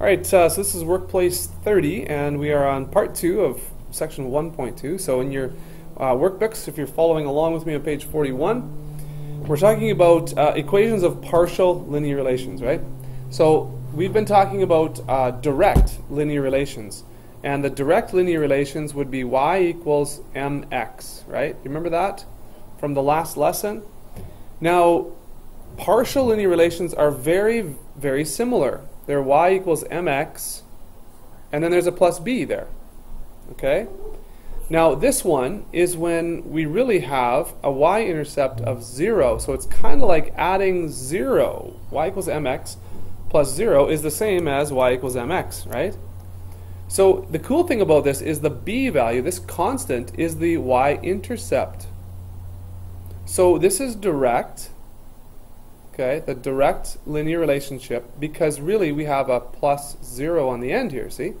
All right, uh, so this is Workplace 30, and we are on part two of section 1.2. So in your uh, workbooks, if you're following along with me on page 41, we're talking about uh, equations of partial linear relations, right? So we've been talking about uh, direct linear relations, and the direct linear relations would be y equals mx, right? You remember that from the last lesson? Now, partial linear relations are very, very similar. They're y equals mx, and then there's a plus b there. Okay? Now, this one is when we really have a y-intercept of 0. So it's kind of like adding 0. y equals mx plus 0 is the same as y equals mx, right? So the cool thing about this is the b value, this constant, is the y-intercept. So this is direct, okay, the direct linear relationship, because really we have a plus 0 on the end here, see?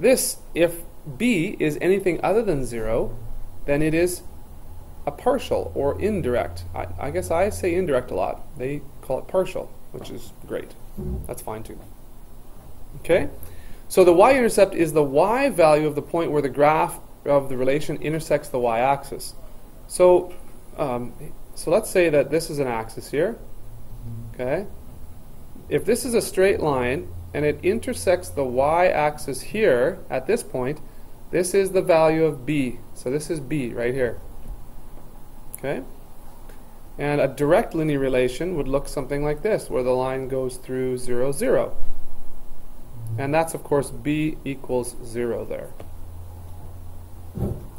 This, if b is anything other than 0, then it is a partial or indirect. I, I guess I say indirect a lot. They call it partial, which is great. That's fine too. Okay? So the y-intercept is the y value of the point where the graph of the relation intersects the y-axis. So, um, so let's say that this is an axis here. Okay? If this is a straight line and it intersects the y-axis here at this point, this is the value of b. So this is b right here. Okay? And a direct linear relation would look something like this, where the line goes through 0, 0. And that's, of course, b equals 0 there.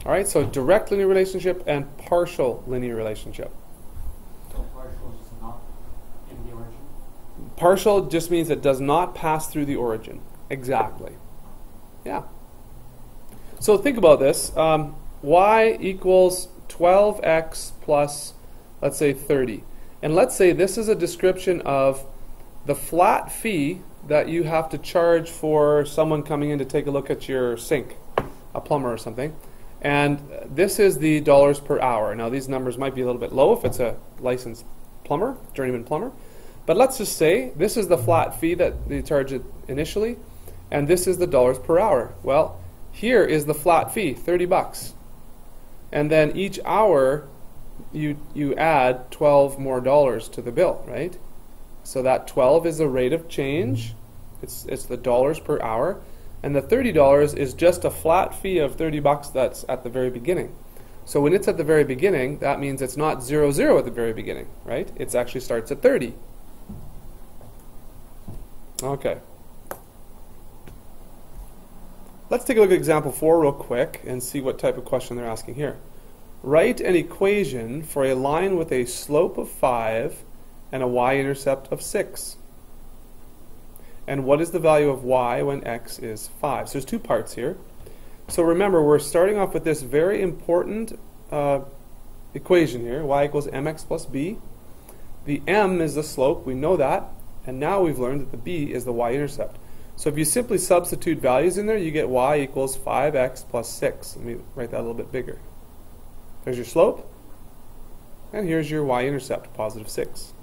All right, so direct linear relationship and partial linear relationship. So partial is not in the origin? Partial just means it does not pass through the origin. Exactly. Yeah. So think about this. Um, y equals 12x plus, let's say, 30. And let's say this is a description of the flat fee that you have to charge for someone coming in to take a look at your sink, a plumber or something. And this is the dollars per hour. Now, these numbers might be a little bit low if it's a licensed plumber, journeyman plumber. But let's just say this is the flat fee that they charge it initially, and this is the dollars per hour. Well, here is the flat fee, 30 bucks. And then each hour you you add 12 more dollars to the bill, right? So that 12 is the rate of change. It's it's the dollars per hour. And the $30 is just a flat fee of 30 bucks that's at the very beginning. So when it's at the very beginning, that means it's not 0 0 at the very beginning, right? It actually starts at 30. Okay. Let's take a look at example 4 real quick and see what type of question they're asking here. Write an equation for a line with a slope of 5 and a y-intercept of 6. And what is the value of y when x is 5? So there's two parts here. So remember, we're starting off with this very important uh, equation here, y equals mx plus b. The m is the slope, we know that, and now we've learned that the b is the y-intercept. So if you simply substitute values in there, you get y equals 5x plus 6. Let me write that a little bit bigger. There's your slope, and here's your y-intercept, positive 6.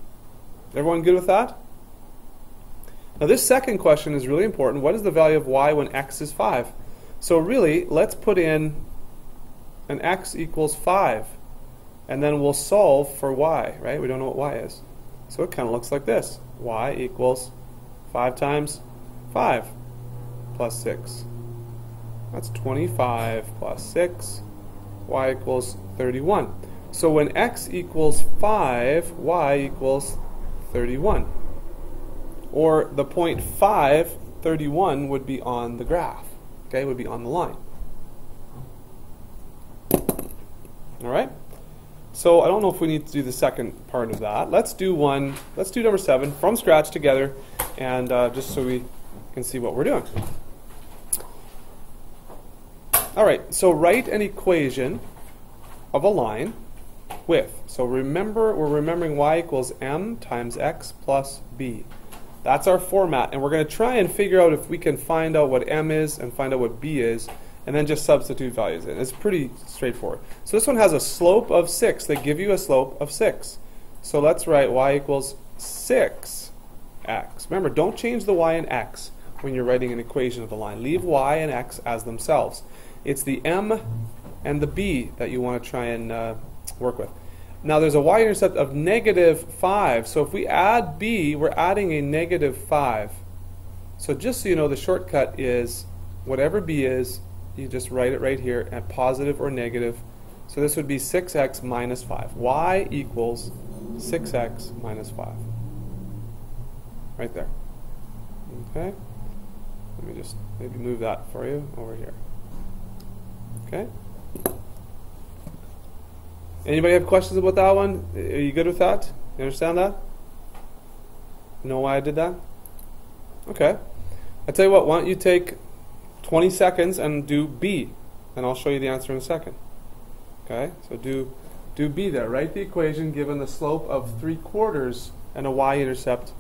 Everyone good with that? Now this second question is really important. What is the value of y when x is 5? So really, let's put in an x equals 5, and then we'll solve for y, right? We don't know what y is. So it kind of looks like this. y equals 5 times 5 plus 6. That's 25 plus 6. y equals 31. So when x equals 5, y equals 31. Or the point 5, 31 would be on the graph. Okay, would be on the line. All right? So I don't know if we need to do the second part of that. Let's do one, let's do number 7 from scratch together, and uh, just so we can see what we're doing. All right, so write an equation of a line with. So remember, we're remembering y equals m times x plus b. That's our format, and we're going to try and figure out if we can find out what m is and find out what b is, and then just substitute values in. It's pretty straightforward. So this one has a slope of 6. They give you a slope of 6. So let's write y equals 6x. Remember, don't change the y and x when you're writing an equation of the line. Leave y and x as themselves. It's the m and the b that you want to try and uh, work with. Now there's a y-intercept of negative 5, so if we add b, we're adding a negative 5. So just so you know, the shortcut is whatever b is, you just write it right here at positive or negative. So this would be 6x minus 5. y equals 6x minus 5. Right there. Okay? Let me just maybe move that for you over here. Okay? Anybody have questions about that one? Are you good with that? You understand that? Know why I did that? Okay. I tell you what, why don't you take 20 seconds and do B, and I'll show you the answer in a second. Okay, so do do B there. Write the equation given the slope of 3 quarters and a y-intercept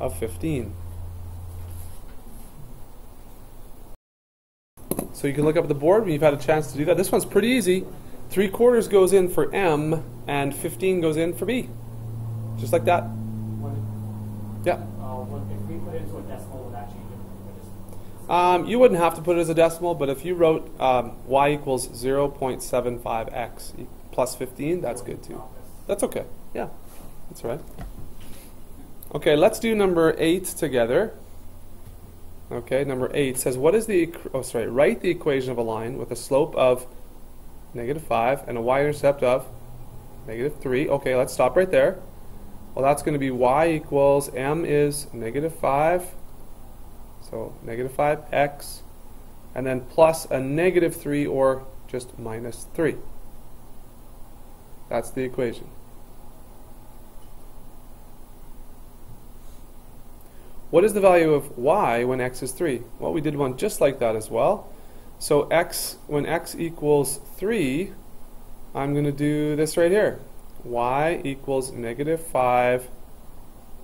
of 15. So you can look up the board when you've had a chance to do that. This one's pretty easy. 3 quarters goes in for M, and 15 goes in for B. Just like that. Yeah. uh, when, if we put it into a decimal, would that change it? Or just- Um, you wouldn't have to put it as a decimal, but if you wrote um, y equals 0.75x 15, that's good too. That's okay. Yeah, that's right. Okay, let's do number 8 together. Okay, number 8 says, what is the, oh sorry, write the equation of a line with a slope of negative 5 and a y-intercept of negative 3. Okay, let's stop right there. Well, that's going to be y equals, m is negative 5, so negative 5x, and then plus a negative 3 or just minus 3. That's the equation. What is the value of y when x is 3? Well, we did one just like that as well. So x, when x equals 3, I'm going to do this right here. y equals negative 5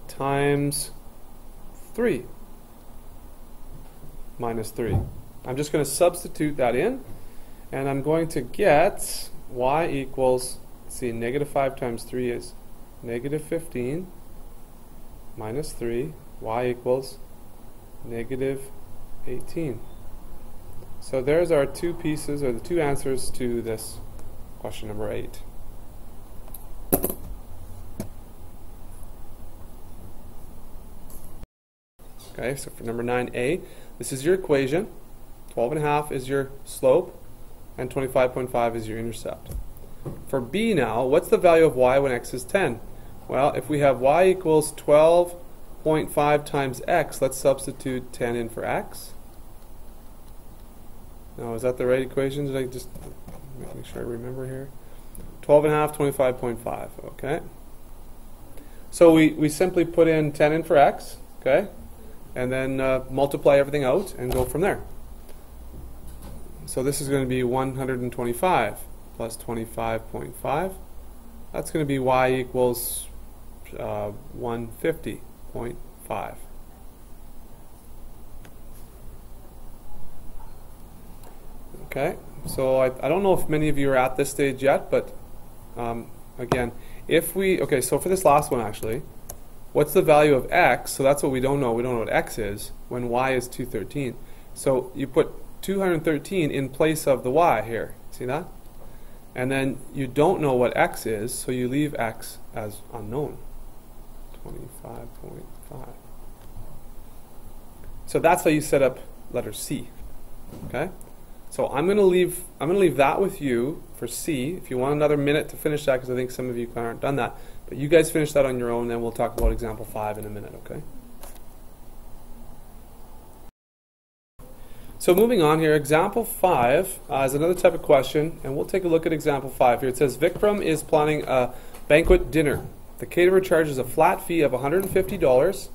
times 3 minus 3. I'm just going to substitute that in, and I'm going to get y equals, see, negative 5 times 3 is negative 15 minus 3, y equals negative 18. So there's our two pieces, or the two answers to this question number 8. Okay, so for number 9a, this is your equation. 12 and a half is your slope, and 25.5 is your intercept. For b now, what's the value of y when x is 10? Well, if we have y equals 12.5 times x, let's substitute 10 in for x. Now, is that the right equation? Did I just make sure I remember here? 12 and a half, 25.5, okay? So we, we simply put in 10 in for x, okay? And then uh, multiply everything out and go from there. So this is going to be 125 plus 25.5. That's going to be y equals uh, 150.5. Okay, so I, I don't know if many of you are at this stage yet, but um, again, if we, okay, so for this last one actually, what's the value of x? So that's what we don't know. We don't know what x is when y is 213. So you put 213 in place of the y here. See that? And then you don't know what x is, so you leave x as unknown. 25.5. So that's how you set up letter C. Okay? So I'm going to leave I'm going to leave that with you for C. If you want another minute to finish that because I think some of you aren't done that. But you guys finish that on your own then we'll talk about example 5 in a minute, okay? So moving on here, example 5 uh, is another type of question, and we'll take a look at example 5 here. It says Vikram is planning a banquet dinner. The caterer charges a flat fee of $150.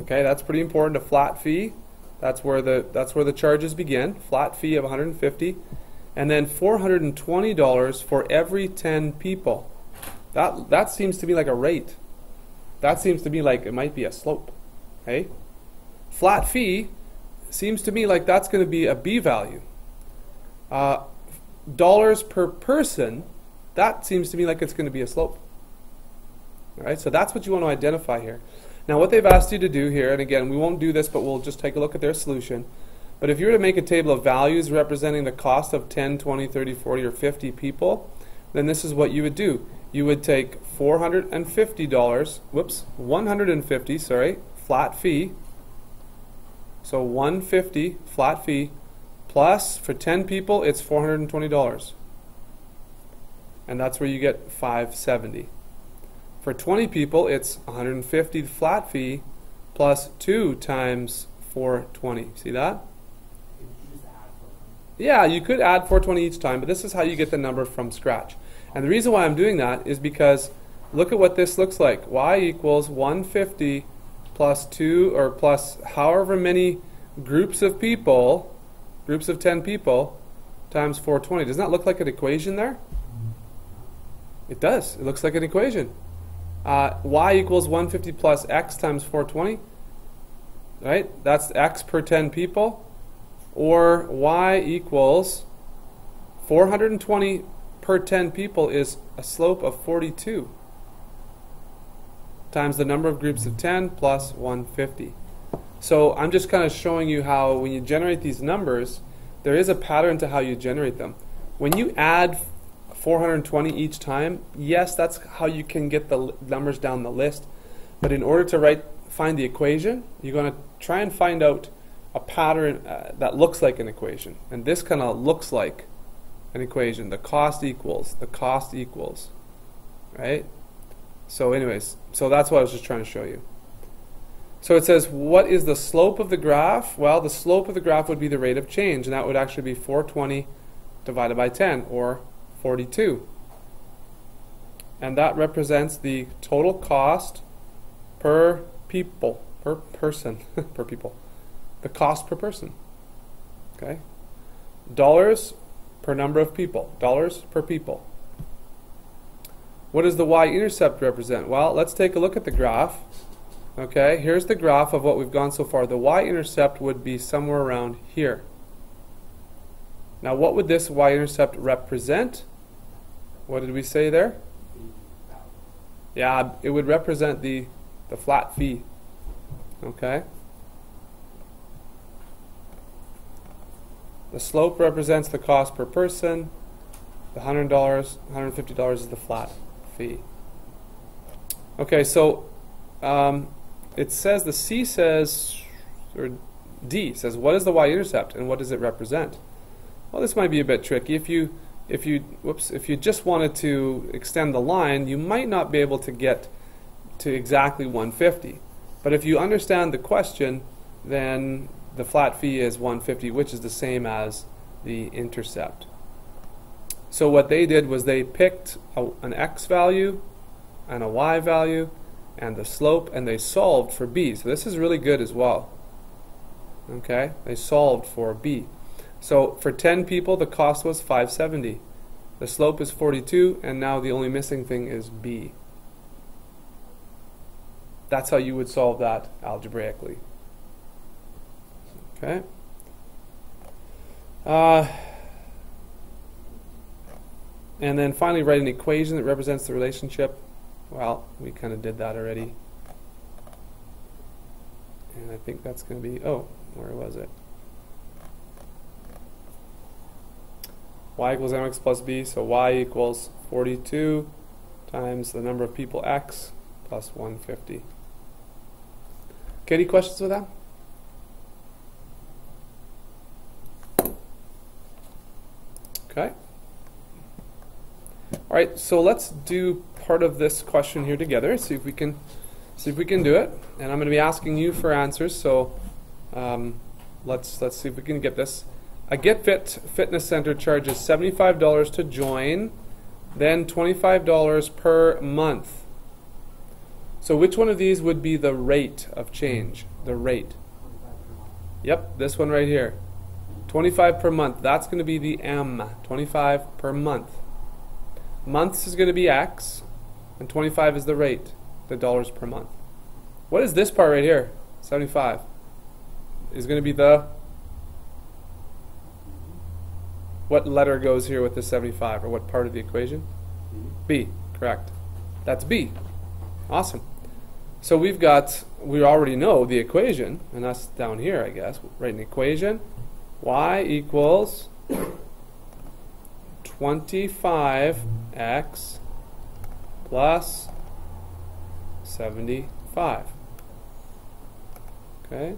Okay, that's pretty important, a flat fee. That's where the that's where the charges begin. Flat fee of 150 and then $420 for every 10 people. That that seems to be like a rate. That seems to be like it might be a slope. Hey? Flat fee seems to me like that's going to be a B value. Uh, dollars per person, that seems to me like it's going to be a slope. All right, so that's what you want to identify here. Now, what they've asked you to do here, and again, we won't do this, but we'll just take a look at their solution. But if you were to make a table of values representing the cost of 10, 20, 30, 40, or 50 people, then this is what you would do. You would take $450, whoops, 150, sorry, flat fee. So 150 flat fee plus for 10 people it's $420. And that's where you get 570. For 20 people it's 150 flat fee plus 2 times 420. See that? You just add for Yeah, you could add 420 each time, but this is how you get the number from scratch. And the reason why I'm doing that is because look at what this looks like. y equals 150 plus 2 or plus however many groups of people, groups of 10 people, times 420. Doesn't that look like an equation there? It does. It looks like an equation. Uh, y equals 150 plus x times 420. Right? That's x per 10 people. Or y equals 420 per 10 people is a slope of 42 times the number of groups of 10 plus 150. So I'm just kind of showing you how when you generate these numbers, there is a pattern to how you generate them. When you add 420 each time, yes, that's how you can get the numbers down the list. But in order to write, find the equation, you're going to try and find out a pattern uh, that looks like an equation. And this kind of looks like an equation. The cost equals, the cost equals, right? So, anyways, so that's what I was just trying to show you. So it says, what is the slope of the graph? Well, the slope of the graph would be the rate of change, and that would actually be 420 divided by 10, or 42. And that represents the total cost per people, per person, per people. The cost per person. Okay? Dollars per number of people. Dollars per people. What does the y-intercept represent? Well, let's take a look at the graph. Okay, here's the graph of what we've gone so far. The y-intercept would be somewhere around here. Now, what would this y-intercept represent? What did we say there? Yeah, it would represent the, the flat fee. Okay? The slope represents the cost per person. The $100, $150 is the flat fee. Okay, so um, it says the C says, or D says, what is the y-intercept and what does it represent? Well, this might be a bit tricky. If you if you whoops if you just wanted to extend the line, you might not be able to get to exactly 150. But if you understand the question, then the flat fee is 150, which is the same as the intercept. So what they did was they picked a, an x value and a y value and the slope and they solved for b. So this is really good as well. Okay? They solved for b. So for 10 people, the cost was 570. The slope is 42, and now the only missing thing is b. That's how you would solve that algebraically. Okay. Uh, and then finally, write an equation that represents the relationship. Well, we kind of did that already. And I think that's going to be, oh, where was it? y equals mx plus b, so y equals 42 times the number of people x plus 150. Okay, any questions with that? Okay. All right, so let's do part of this question here together. See if we can see if we can do it. And I'm going to be asking you for answers. So um, let's let's see if we can get this. A Get Fit fitness center charges $75 to join, then $25 per month. So which one of these would be the rate of change? The rate. 25 per month. Yep, this one right here. 25 per month. That's going to be the M. 25 per month. Months is going to be X, and 25 is the rate, the dollars per month. What is this part right here? 75. Is going to be the what letter goes here with the 75 or what part of the equation? B, correct. That's B. Awesome. So we've got we already know the equation, and that's down here, I guess. Write an equation. Y equals 25x plus 75. Okay?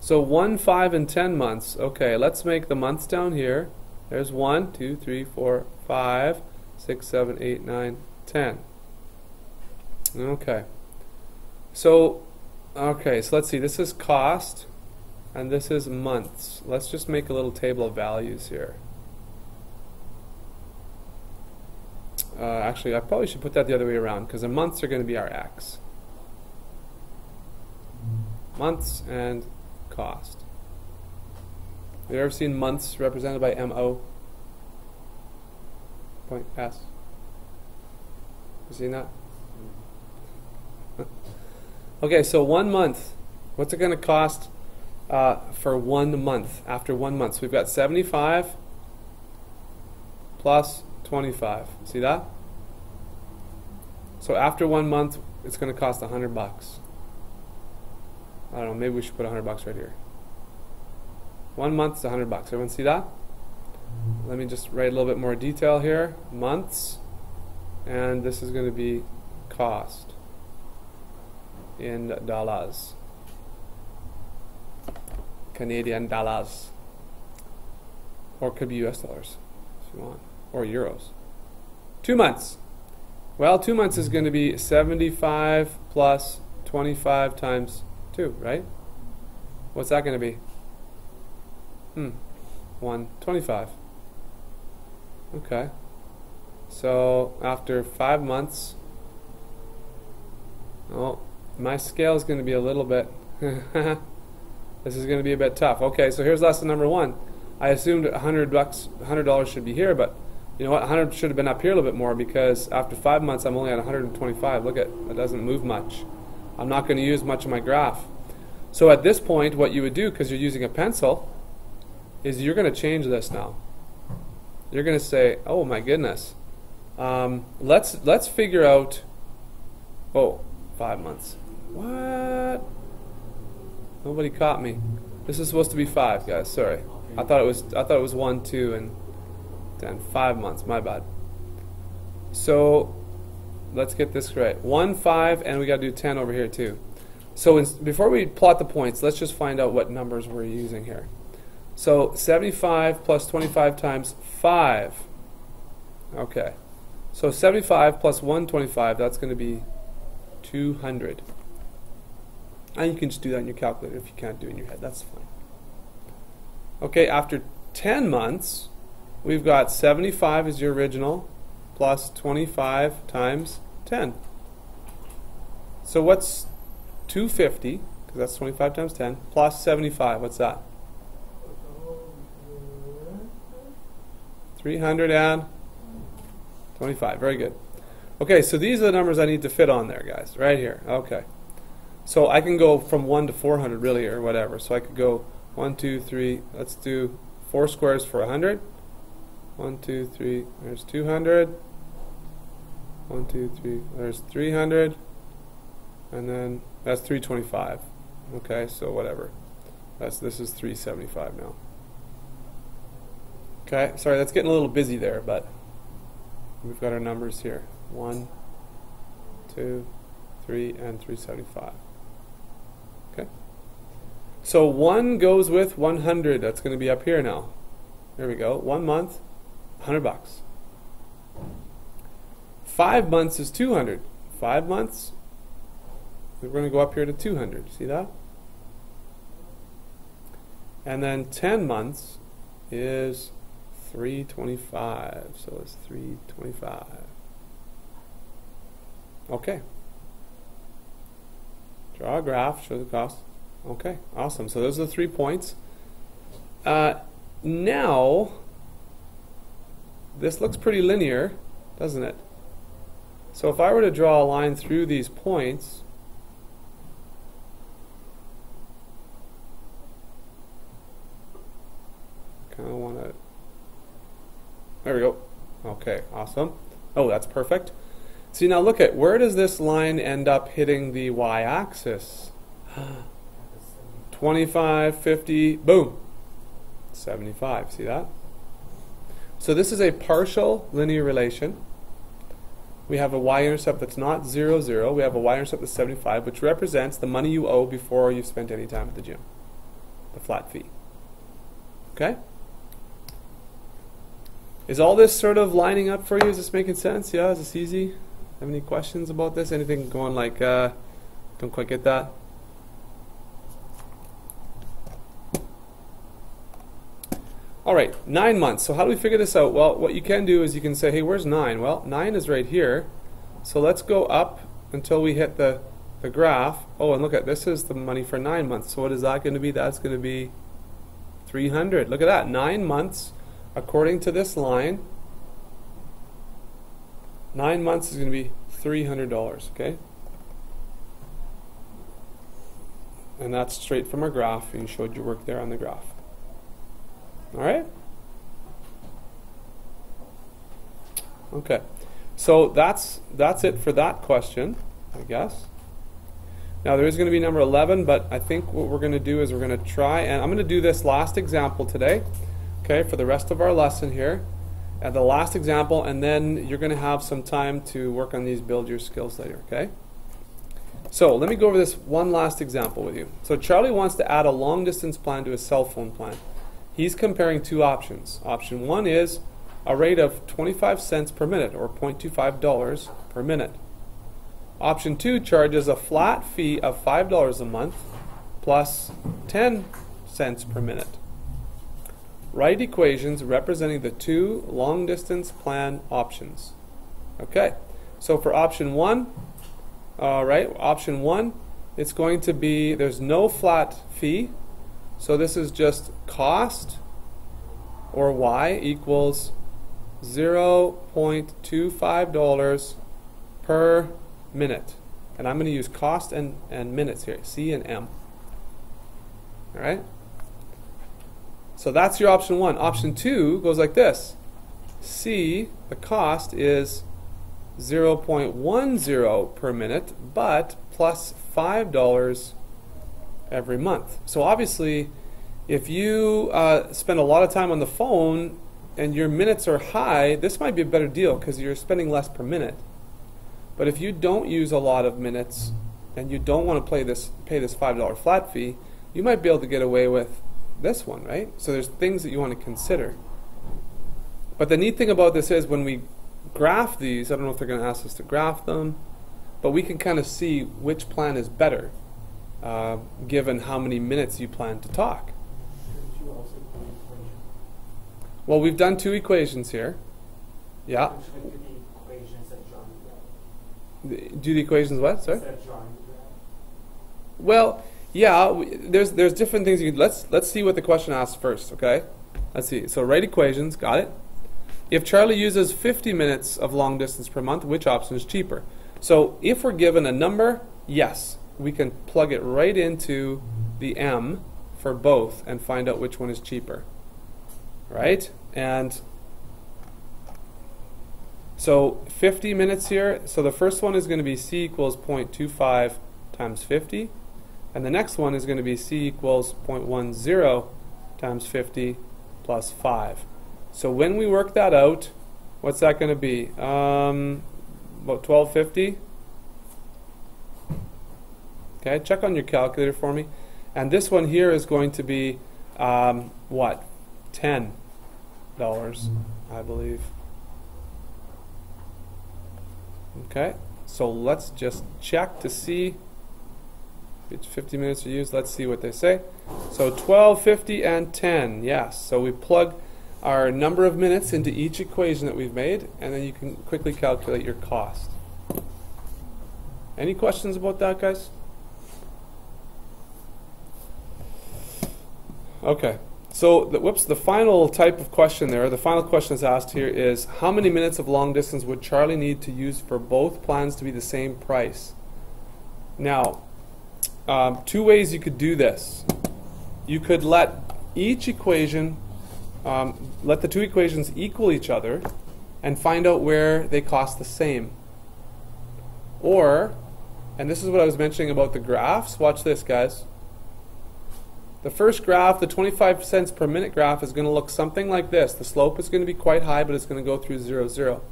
So 1, 5, and 10 months. Okay, let's make the months down here. There's 1, 2, 3, 4, 5, 6, 7, 8, 9, 10. Okay. So, okay, so let's see. This is cost, and this is months. Let's just make a little table of values here. Uh, actually, I probably should put that the other way around because the months are going to be our x. Months and cost. Have you ever seen months represented by MO? Point S. You seen that? okay, so one month. What's it going to cost uh, for one month? After one month, so we've got 75 plus 25. See that? So after one month, it's going to cost 100 bucks. I don't know, maybe we should put 100 bucks right here. One month is 100 bucks. Everyone see that? Let me just write a little bit more detail here. Months, and this is going to be cost in dollars. Canadian dollars. Or could be US dollars if you want. Or euros. Two months. Well, two months is going to be 75 plus 25 times 2, right? What's that going to be? Hmm. 125. Okay. So after five months, oh, my scale is going to be a little bit. this is going to be a bit tough. Okay, so here's lesson number one. I assumed 100 bucks, 100 dollars should be here, but you know what? 100 should have been up here a little bit more because after five months, I'm only at 125. Look at it doesn't move much. I'm not going to use much of my graph. So at this point, what you would do, because you're using a pencil, is you're going to change this now. You're going to say, "Oh my goodness, um, let's let's figure out." Oh, five months. What? Nobody caught me. This is supposed to be five, guys. Sorry, I thought it was I thought it was one, two, and ten. Five months. My bad. So let's get this right. One, five, and we got to do ten over here too. So in, before we plot the points, let's just find out what numbers we're using here. So 75 plus 25 times 5. Okay. So 75 plus 125, that's going to be 200. And you can just do that in your calculator if you can't do it in your head. That's fine. Okay, after 10 months, we've got 75 is your original plus 25 times 10. So what's 250, because that's 25 times 10, plus 75. What's that? 325. Very good. Okay, so these are the numbers I need to fit on there, guys. Right here. Okay. So I can go from 1 to 400, really, or whatever. So I could go 1, 2, 3. Let's do 4 squares for 100. 1, 2, 3. There's 200. 1, 2, 3. There's 300. And then that's 325. Okay, so whatever. That's this is 375 now. Okay, sorry, that's getting a little busy there, but we've got our numbers here. One, two, three, and 375. So 1 goes with 100. That's going to be up here now. There we go. One month, 100 bucks. Five months is 200. Five months, we're going to go up here to 200. See that? And then 10 months is 325. So it's 325. Okay. Draw a graph, show the cost. Okay, awesome. So those are the three points. Uh, now, this looks pretty linear, doesn't it? So if I were to draw a line through these points, kind of want to, there we go. Okay, awesome. Oh, that's perfect. See, now look at where does this line end up hitting the y axis? 25, 50, boom. 75. See that? So this is a partial linear relation. We have a y-intercept that's not 0, 0. We have a y-intercept that's 75, which represents the money you owe before you've spent any time at the gym. The flat fee. Okay? Is all this sort of lining up for you? Is this making sense? Yeah? Is this easy? Have any questions about this? Anything going like, uh, don't quite get that? All right, nine months. So how do we figure this out? Well, what you can do is you can say, hey, where's nine? Well, nine is right here. So let's go up until we hit the, the graph. Oh, and look at this is the money for nine months. So what is that going to be? That's going to be 300. Look at that. Nine months, according to this line, nine months is going to be $300, okay? And that's straight from our graph. You showed your work there on the graph. All right? Okay. So that's that's it for that question, I guess. Now there is going to be number 11, but I think what we're going to do is we're going to try and I'm going to do this last example today, okay, for the rest of our lesson here. At the last example and then you're going to have some time to work on these build your skills later, okay? So, let me go over this one last example with you. So Charlie wants to add a long distance plan to his cell phone plan he's comparing two options. Option one is a rate of 25 cents per minute or $0.25 per minute. Option two charges a flat fee of $5 a month plus 10 cents per minute. Write equations representing the two long distance plan options. Okay, so for option one, all right, option one, it's going to be there's no flat fee, so this is just cost or y equals $0.25 per minute. And I'm going to use cost and, and minutes here, C and M. All right? So that's your option one. Option two goes like this. C, the cost is 0.10 per minute, but plus $5 every month. So obviously, if you uh, spend a lot of time on the phone and your minutes are high, this might be a better deal because you're spending less per minute. But if you don't use a lot of minutes and you don't want to play this, pay this $5 flat fee, you might be able to get away with this one, right? So there's things that you want to consider. But the neat thing about this is when we graph these, I don't know if they're going to ask us to graph them, but we can kind of see which plan is better uh, given how many minutes you plan to talk. Well, we've done two equations here. Yeah. Do the equations what? Sorry. Well, yeah. There's there's different things you. Could, let's let's see what the question asks first. Okay. Let's see. So write equations. Got it. If Charlie uses 50 minutes of long distance per month, which option is cheaper? So if we're given a number, yes, we can plug it right into the M for both and find out which one is cheaper. Right? And so 50 minutes here. So the first one is going to be C equals 0.25 times 50. And the next one is going to be C equals 0.10 times 50 plus 5. So when we work that out, what's that going to be? Um, about 1250? Okay, check on your calculator for me. And this one here is going to be um, what? Ten dollars, I believe. Okay, so let's just check to see. It's 50 minutes to use. Let's see what they say. So 12, 50, and 10. Yes. So we plug our number of minutes into each equation that we've made, and then you can quickly calculate your cost. Any questions about that, guys? Okay. So, the, whoops, the final type of question there, the final question that's asked here is how many minutes of long distance would Charlie need to use for both plans to be the same price? Now, um, two ways you could do this. You could let each equation, um, let the two equations equal each other and find out where they cost the same. Or, and this is what I was mentioning about the graphs. Watch this, guys. The first graph, the 25 cents per minute graph, is going to look something like this. The slope is going to be quite high, but it's going to go through 0, 0.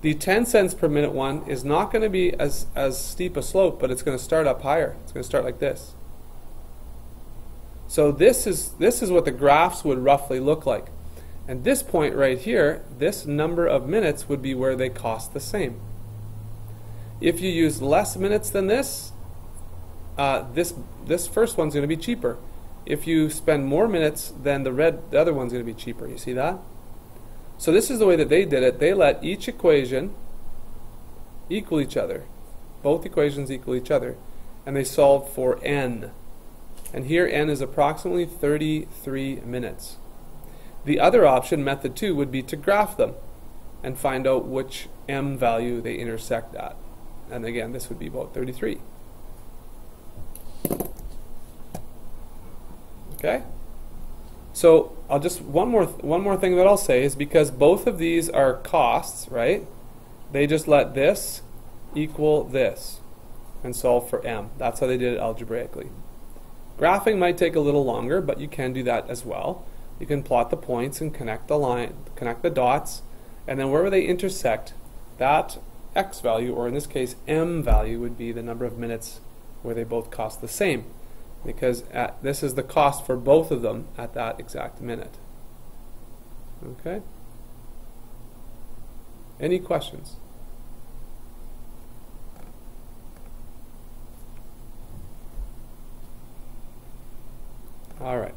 The 10 cents per minute one is not going to be as, as steep a slope, but it's going to start up higher. It's going to start like this. So this is, this is what the graphs would roughly look like. And this point right here, this number of minutes would be where they cost the same. If you use less minutes than this, uh, this, this first one's going to be cheaper. If you spend more minutes, then the red, the other one's going to be cheaper. You see that? So this is the way that they did it. They let each equation equal each other. Both equations equal each other. And they solved for n. And here n is approximately 33 minutes. The other option, method 2, would be to graph them and find out which m value they intersect at. And again, this would be about 33. Okay? So I'll just one more one more thing that I'll say is because both of these are costs, right? They just let this equal this and solve for m. That's how they did it algebraically. Graphing might take a little longer, but you can do that as well. You can plot the points and connect the line, connect the dots, and then wherever they intersect, that x value, or in this case m value, would be the number of minutes where they both cost the same because at, this is the cost for both of them at that exact minute. Okay? Any questions? All right.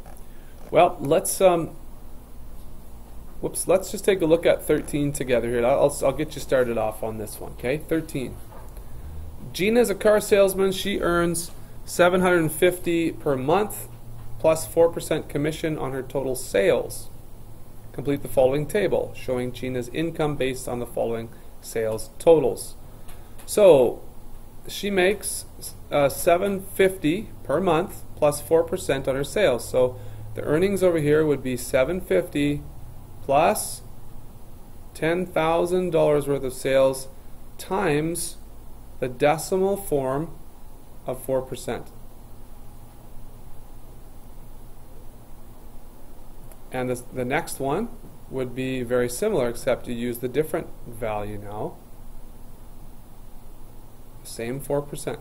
Well, let's um, whoops. Let's just take a look at 13 together here. I'll, I'll get you started off on this one. Okay, 13. Gina is a car salesman. She earns 750 per month plus 4% commission on her total sales. Complete the following table showing Gina's income based on the following sales totals. So she makes uh, 750 per month plus 4% on her sales. So the earnings over here would be 750 plus $10,000 worth of sales times the decimal form of 4%. And this, the next one would be very similar, except you use the different value now. Same 4%.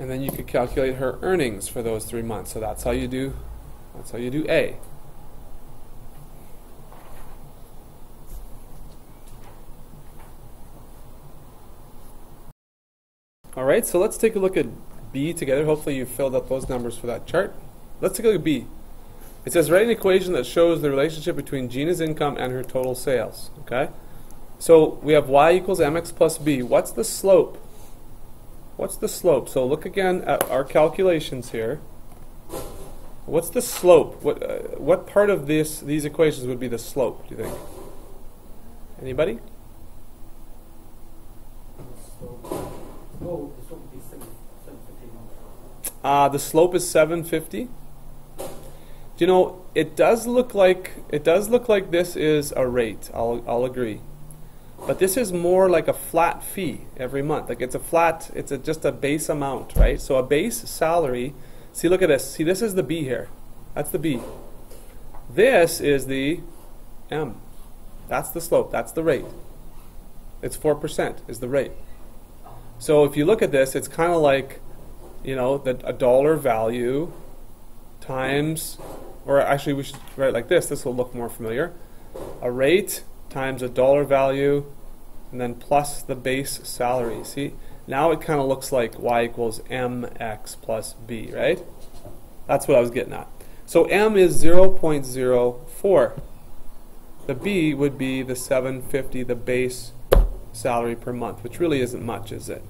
And then you could calculate her earnings for those three months. So that's how you do that's how you do A. All right, so let's take a look at B together. Hopefully you filled up those numbers for that chart. Let's take a look at B. It says write an equation that shows the relationship between Gina's income and her total sales. Okay, so we have y equals mx plus b. What's the slope? What's the slope? So look again at our calculations here. What's the slope? What uh, what part of this these equations would be the slope? Do you think? Anybody? The slope seven fifty. Uh, the slope is 750. Do you know, it does look like it does look like this is a rate. I'll I'll agree. But this is more like a flat fee every month. Like it's a flat, it's a, just a base amount, right? So a base salary. See, look at this. See, this is the B here. That's the B. This is the M. That's the slope. That's the rate. It's 4% is the rate. So if you look at this, it's kind of like, you know, the, a dollar value times, or actually we should write it like this. This will look more familiar. A rate times a dollar value, and then plus the base salary. See, now it kind of looks like y equals mx plus b, right? That's what I was getting at. So m is 0.04. The b would be the 750, the base salary per month, which really isn't much, is it?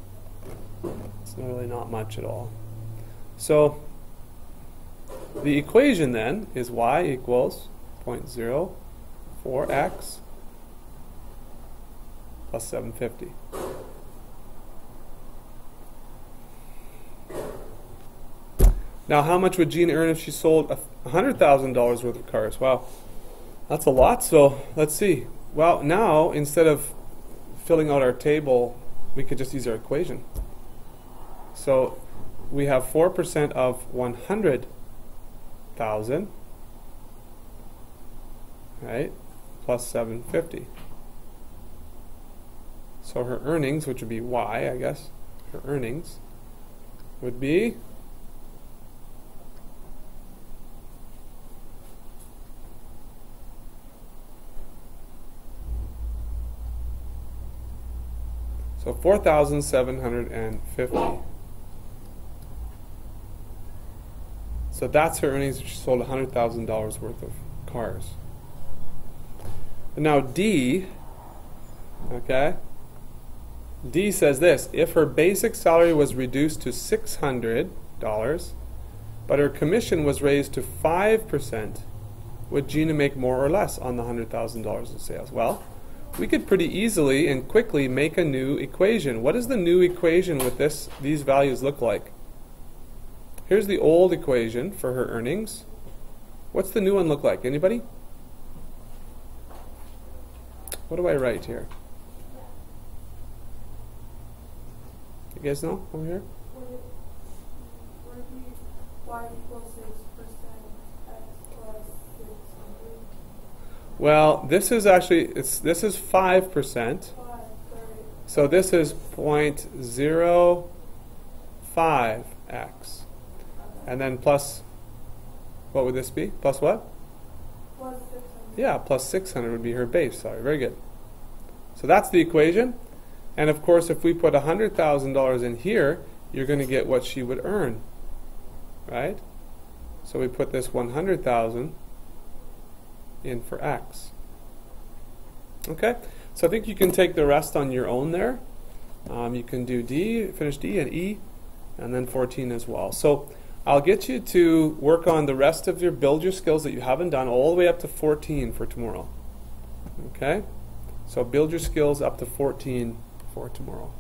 It's really not much at all. So the equation then is y equals 0.04x plus 750. Now, how much would Gina earn if she sold hundred thousand dollars worth of cars? Wow, that's a lot. So let's see. Well, now instead of filling out our table, we could just use our equation. So we have four percent of one hundred thousand, right? Plus seven fifty. So her earnings, which would be y, I guess, her earnings would be So 4,750. So that's her earnings she sold $100,000 worth of cars. And now D, okay, D says this if her basic salary was reduced to $600, but her commission was raised to 5%, would Gina make more or less on the $100,000 in sales? Well, we could pretty easily and quickly make a new equation. What does the new equation with this these values look like? Here's the old equation for her earnings. What's the new one look like? Anybody? What do I write here? You guys know over here? Y equals 6%. Well, this is actually it's this is five percent. So this is point zero five x, and then plus. What would this be? Plus what? Plus six hundred. Yeah, plus 600 would be her base Sorry, Very good. So that's the equation. And of course, if we put $100,000 in here, you're going to get what she would earn. Right? So we put this 100,000 in for X. Okay? So I think you can take the rest on your own there. Um, you can do D, finish D and E, and then 14 as well. So I'll get you to work on the rest of your build your skills that you haven't done all the way up to 14 for tomorrow. Okay? So build your skills up to 14 for tomorrow.